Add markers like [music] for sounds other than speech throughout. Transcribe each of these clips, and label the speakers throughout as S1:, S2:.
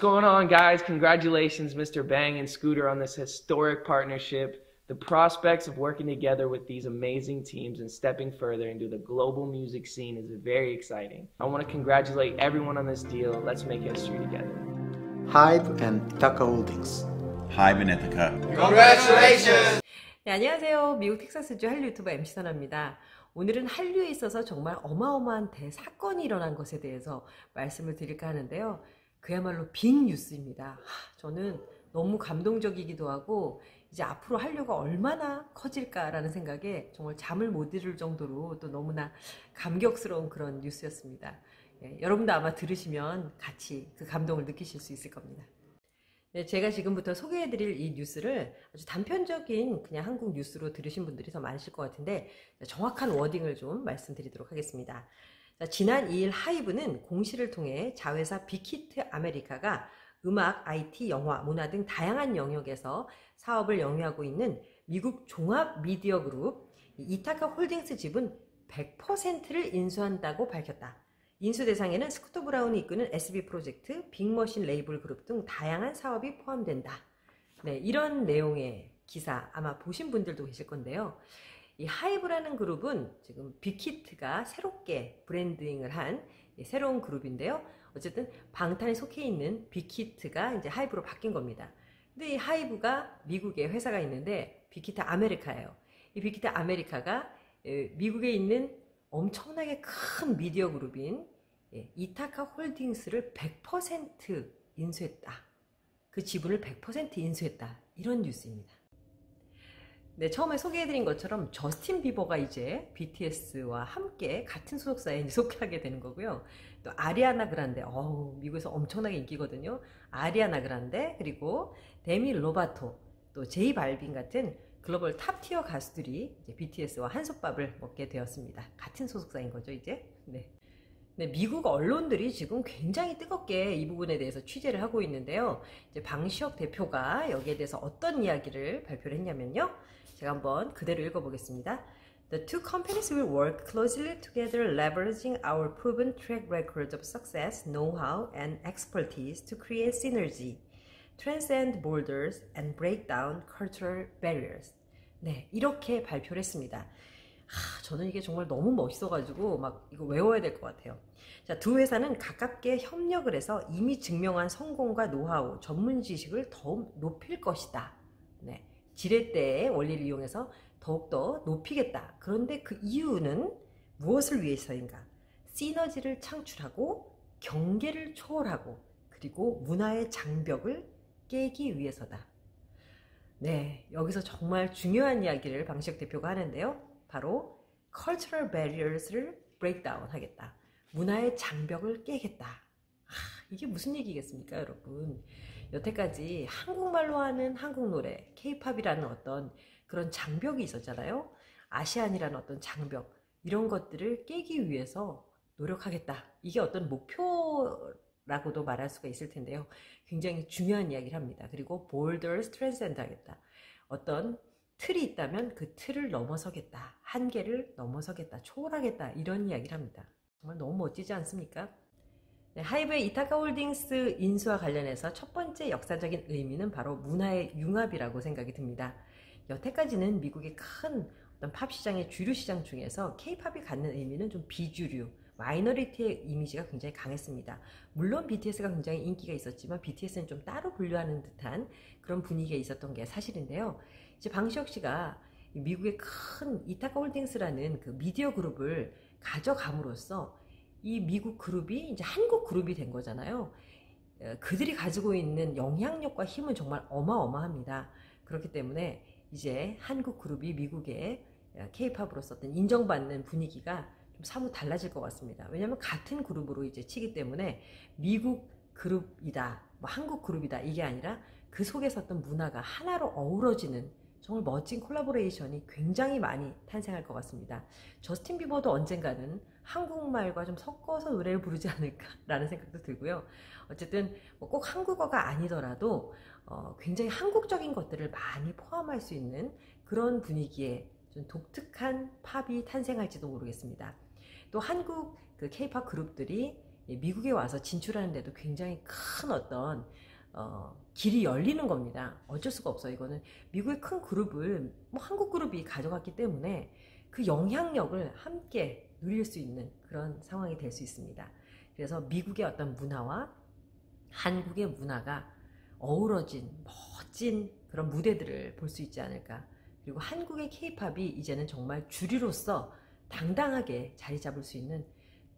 S1: going on, guys? Congratulations, Mr. Bang and Scooter, on this historic partnership. The prospects of working together with these amazing teams and stepping further into the global music scene is very exciting. I want to congratulate everyone on this deal. Let's make history together.
S2: Hive and Ithaca Holdings.
S3: Hive and Ithaca.
S4: Congratulations!
S5: 네, 안녕하세요. 미국 텍사스주 한류 유튜버 MC 선아입니다. 오늘은 한류에 있어서 정말 어마어마한 대사건이 일어난 것에 대해서 말씀을 드릴까 하는데요. 그야말로 빅 뉴스입니다. 하, 저는 너무 감동적이기도 하고 이제 앞으로 한류가 얼마나 커질까라는 생각에 정말 잠을 못 이룰 정도로 또 너무나 감격스러운 그런 뉴스였습니다. 예, 여러분도 아마 들으시면 같이 그 감동을 느끼실 수 있을 겁니다. 네, 제가 지금부터 소개해드릴 이 뉴스를 아주 단편적인 그냥 한국 뉴스로 들으신 분들이 더 많으실 것 같은데 정확한 wording을 좀 말씀드리도록 하겠습니다. 자, 지난 2일 하이브는 공시를 통해 자회사 빅히트 아메리카가 음악, IT, 영화, 문화 등 다양한 영역에서 사업을 영위하고 있는 미국 종합 미디어 그룹 이타카 홀딩스 지분 100%를 인수한다고 밝혔다. 인수 대상에는 스쿠터 브라운이 이끄는 SB 프로젝트, 빅머신 레이블 그룹 등 다양한 사업이 포함된다. 네, 이런 내용의 기사 아마 보신 분들도 계실 건데요. 이 하이브라는 그룹은 지금 빅히트가 새롭게 branding을 한 새로운 그룹인데요. 어쨌든 방탄에 속해 있는 빅히트가 이제 하이브로 바뀐 겁니다. 근데 이 하이브가 미국에 회사가 있는데 빅히트 아메리카예요. 이 빅히트 아메리카가 미국에 있는 엄청나게 큰 미디어 그룹인 예, 이타카 홀딩스를 100% 인수했다. 그 지분을 100% 인수했다. 이런 뉴스입니다. 네, 처음에 소개해드린 것처럼 저스틴 비버가 이제 BTS와 함께 같은 소속사에 [laughs] 속하게 되는 거고요. 또 아리아나 그란데, 어우, 미국에서 엄청나게 인기거든요. 아리아나 그란데, 그리고 데미 로바토, 또 제이 발빈 같은 글로벌 top-tier 가수들이 이제 BTS와 한솥밥을 먹게 되었습니다. 같은 소속사인 거죠, 이제. 네. 네, 미국 언론들이 지금 굉장히 뜨겁게 이 부분에 대해서 취재를 하고 있는데요. 이제 방시혁 대표가 여기에 대해서 어떤 이야기를 발표를 했냐면요. 제가 한번 그대로 읽어보겠습니다. The two companies will work closely together leveraging our proven track record of success, know-how, and expertise to create synergy. transcend borders and break down cultural barriers. 네, 이렇게 발표를 했습니다. 하, 저는 이게 정말 너무 멋있어가지고 막 이거 외워야 될 것 같아요. 자, 두 회사는 가깝게 협력을 해서 이미 증명한 성공과 노하우, 전문 지식을 더욱 높일 것이다. 네, 지렛대의 원리를 이용해서 더욱더 높이겠다. 그런데 그 이유는 무엇을 위해서인가? 시너지를 창출하고 경계를 초월하고 그리고 문화의 장벽을 깨기 위해서다. 네, 여기서 정말 중요한 이야기를 방식 대표가 하는데요. 바로 cultural barriers를 breakdown 하겠다. 문화의 장벽을 깨겠다. 아, 이게 무슨 얘기겠습니까, 여러분? 여태까지 한국말로 하는 한국 노래, 케이팝이라는 어떤 그런 장벽이 있었잖아요. 아시안이라는 어떤 장벽, 이런 것들을 깨기 위해서 노력하겠다. 이게 어떤 목표 라고도 말할 수가 있을 텐데요. 굉장히 중요한 이야기를 합니다. 그리고 boulders transcend 하겠다. 어떤 틀이 있다면 그 틀을 넘어서겠다. 한계를 넘어서겠다. 초월하겠다. 이런 이야기를 합니다. 정말 너무 멋지지 않습니까? 네, 하이브의 이타카 홀딩스 인수와 관련해서 첫 번째 역사적인 의미는 바로 문화의 융합이라고 생각이 듭니다. 여태까지는 미국의 큰 어떤 팝 시장의 주류 시장 중에서 케이팝이 갖는 의미는 좀 비주류, minority의 이미지가 굉장히 강했습니다. 물론 BTS가 굉장히 인기가 있었지만 BTS는 좀 따로 분류하는 듯한 그런 분위기가 있었던 게 사실인데요. 이제 방시혁 씨가 미국의 큰 이타카 홀딩스라는 그 미디어 그룹을 가져감으로써 이 미국 그룹이 이제 한국 그룹이 된 거잖아요. 어, 그들이 가지고 있는 영향력과 힘은 정말 어마어마합니다. 그렇기 때문에 이제 한국 그룹이 미국의 케이팝으로서 어떤 인정받는 분위기가 사뭇 달라질 것 같습니다. 왜냐하면 같은 그룹으로 이제 치기 때문에 미국 그룹이다, 뭐 한국 그룹이다 이게 아니라 그 속에서 어떤 문화가 하나로 어우러지는 정말 멋진 콜라보레이션이 굉장히 많이 탄생할 것 같습니다. 저스틴 비버도 언젠가는 한국말과 좀 섞어서 노래를 부르지 않을까라는 생각도 들고요. 어쨌든 뭐꼭 한국어가 아니더라도 어 굉장히 한국적인 것들을 많이 포함할 수 있는 그런 분위기의 좀 독특한 팝이 탄생할지도 모르겠습니다. 또 한국 그 케이팝 그룹들이 미국에 와서 진출하는데도 굉장히 큰 어떤 어, 길이 열리는 겁니다. 어쩔 수가 없어요. 이거는 미국의 큰 그룹을 뭐 한국 그룹이 가져갔기 때문에 그 영향력을 함께 누릴 수 있는 그런 상황이 될 수 있습니다. 그래서 미국의 어떤 문화와 한국의 문화가 어우러진 멋진 그런 무대들을 볼 수 있지 않을까. 그리고 한국의 케이팝이 이제는 정말 주류로서 당당하게 자리 잡을 수 있는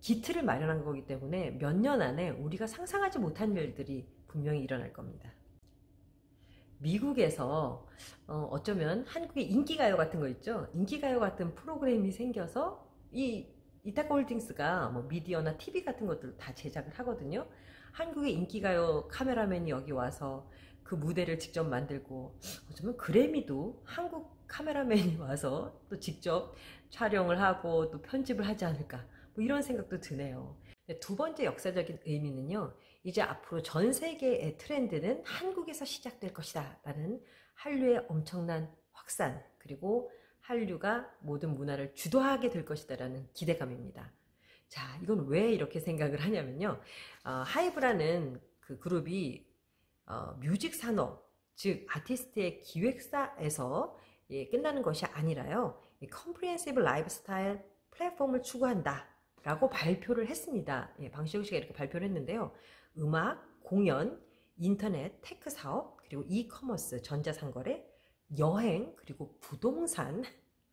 S5: 기틀을 마련한 거기 때문에 몇 년 안에 우리가 상상하지 못한 일들이 분명히 일어날 겁니다. 미국에서 어, 쩌면 한국의 인기가요 같은 거 있죠? 인기가요 같은 프로그램이 생겨서 이 이타카 홀딩스가 뭐 미디어나 TV 같은 것들 다 제작을 하거든요. 한국의 인기가요 카메라맨이 여기 와서 그 무대를 직접 만들고 어쩌면 그래미도 한국 카메라맨이 와서 또 직접 촬영을 하고 또 편집을 하지 않을까 뭐 이런 생각도 드네요. 두 번째 역사적인 의미는요. 이제 앞으로 전 세계의 트렌드는 한국에서 시작될 것이다 라는 한류의 엄청난 확산 그리고 한류가 모든 문화를 주도하게 될 것이다 라는 기대감입니다. 자, 이건 왜 이렇게 생각을 하냐면요. 어, 하이브라는 그 그룹이 어, 뮤직 산업, 즉 아티스트의 기획사에서 예, 끝나는 것이 아니라요. comprehensive lifestyle platform을 추구한다. 라고 발표를 했습니다. 예, 방시혁 씨가 이렇게 발표를 했는데요. 음악, 공연, 인터넷, tech 사업, 그리고 이커머스, 전자상거래, 여행, 그리고 부동산,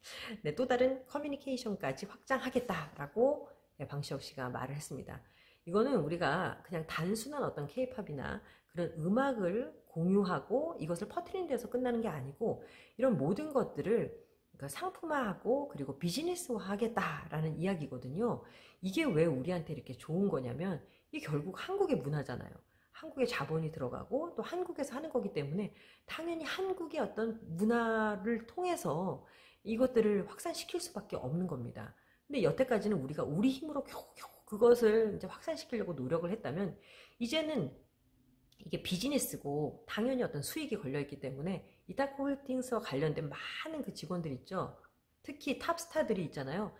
S5: [laughs] 네, 또 다른 커뮤니케이션까지 확장하겠다라고 예, 방시혁 씨가 말을 했습니다. 이거는 우리가 그냥 단순한 어떤 케이팝이나 그런 음악을 공유하고 이것을 퍼트리는 데서 끝나는 게 아니고 이런 모든 것들을 그러니까 상품화하고 그리고 비즈니스화 하겠다라는 이야기거든요. 이게 왜 우리한테 이렇게 좋은 거냐면 이게 결국 한국의 문화잖아요. 한국의 자본이 들어가고 또 한국에서 하는 거기 때문에 당연히 한국의 어떤 문화를 통해서 이것들을 확산시킬 수밖에 없는 겁니다. 근데 여태까지는 우리가 우리 힘으로 겨우겨우 그것을 이제 확산시키려고 노력을 했다면 이제는 이게 비즈니스고 당연히 어떤 수익이 걸려있기 때문에 이타코 홀딩스와 관련된 많은 그 직원들 있죠. 특히 탑스타들이 있잖아요.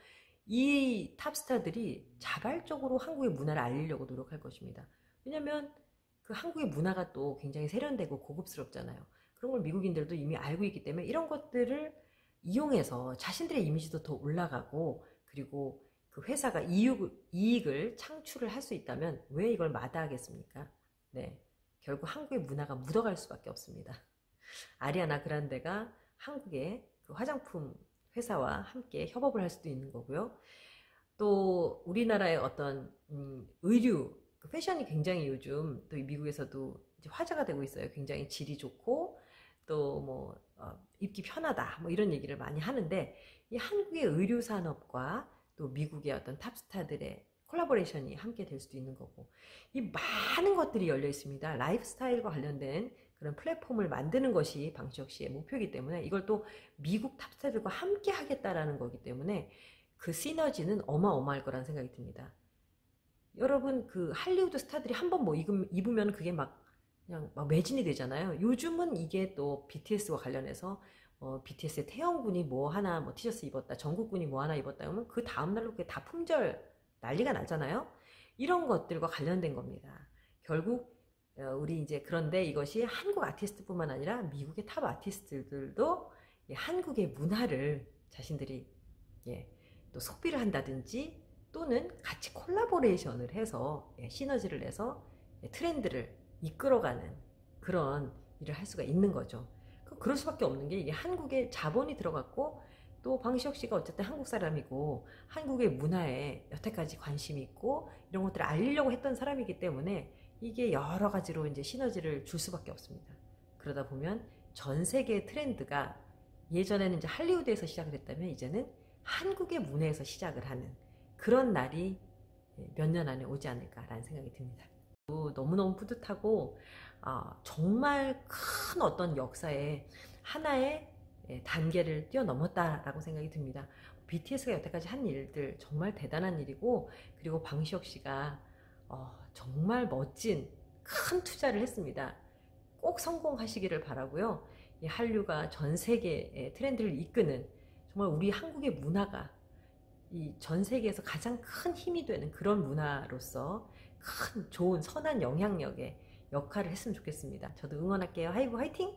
S5: 이 탑스타들이 자발적으로 한국의 문화를 알리려고 노력할 것입니다. 왜냐면 그 한국의 문화가 또 굉장히 세련되고 고급스럽잖아요. 그런 걸 미국인들도 이미 알고 있기 때문에 이런 것들을 이용해서 자신들의 이미지도 더 올라가고 그리고 그 회사가 이익, 이익을 창출을 할 수 있다면 왜 이걸 마다하겠습니까? 네. 결국 한국의 문화가 묻어갈 수밖에 없습니다. [laughs] 아리아나 그란데가 한국의 그 화장품 회사와 함께 협업을 할 수도 있는 거고요. 또 우리나라의 어떤 음, 의류, 그 패션이 굉장히 요즘 또 미국에서도 화제가 되고 있어요. 굉장히 질이 좋고 또뭐 어, 입기 편하다 뭐 이런 얘기를 많이 하는데 이 한국의 의류 산업과 또 미국의 어떤 탑스타들의 콜라보레이션이 함께 될 수도 있는 거고 이 많은 것들이 열려 있습니다. 라이프 스타일과 관련된 그런 플랫폼을 만드는 것이 방시혁 씨의 목표이기 때문에 이걸 또 미국 탑스타들과 함께 하겠다라는 거기 때문에 그 시너지는 어마어마할 거라는 생각이 듭니다. 여러분 그 할리우드 스타들이 한 번 뭐 입으면 그게 막 그냥 막 매진이 되잖아요. 요즘은 이게 또 BTS와 관련해서 어, BTS의 태형군이 뭐 하나 뭐 티셔츠 입었다, 정국군이 뭐 하나 입었다 그러면 그 다음날로 그게 다 품절 난리가 나잖아요. 이런 것들과 관련된 겁니다. 결국 어, 우리 이제 그런데 이것이 한국 아티스트뿐만 아니라 미국의 탑 아티스트들도 한국의 문화를 자신들이 예, 또 소비를 한다든지 또는 같이 콜라보레이션을 해서 예, 시너지를 내서 예, 트렌드를 이끌어가는 그런 일을 할 수가 있는 거죠. 그, 그럴 수밖에 없는 게 이게 한국에 자본이 들어갔고 또 방시혁 씨가 어쨌든 한국 사람이고 한국의 문화에 여태까지 관심이 있고 이런 것들을 알리려고 했던 사람이기 때문에 이게 여러 가지로 이제 시너지를 줄 수밖에 없습니다. 그러다 보면 전 세계의 트렌드가 예전에는 이제 할리우드에서 시작을 했다면 이제는 한국의 문화에서 시작을 하는 그런 날이 몇 년 안에 오지 않을까라는 생각이 듭니다. 너무너무 뿌듯하고 아, 정말 큰 어떤 역사의 하나의 예, 단계를 뛰어넘었다라고 생각이 듭니다. BTS가 여태까지 한 일들 정말 대단한 일이고 그리고 방시혁 씨가 어, 정말 멋진 큰 투자를 했습니다. 꼭 성공하시기를 바라고요. 이 한류가 전 세계의 트렌드를 이끄는 정말 우리 한국의 문화가 이 전 세계에서 가장 큰 힘이 되는 그런 문화로서 큰 좋은 선한 영향력의 역할을 했으면 좋겠습니다. 저도 응원할게요. 하이브 화이팅!